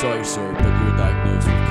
sorry, sir, but you're diagnosed with